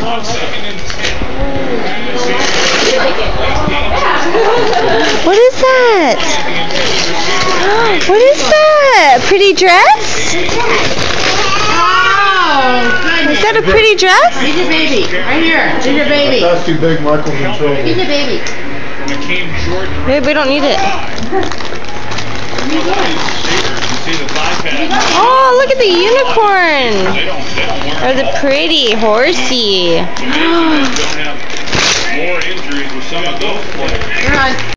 On second and ten. What is that? What is that? Pretty dress? Oh, Is that a pretty dress? He's your baby. Right here. He's your baby. That's too big, Michael's in trouble. He's your baby. Babe, we don't need it. You see the bypass. Oh, look at the unicorn. They don't, they don't work. Or the pretty horsey.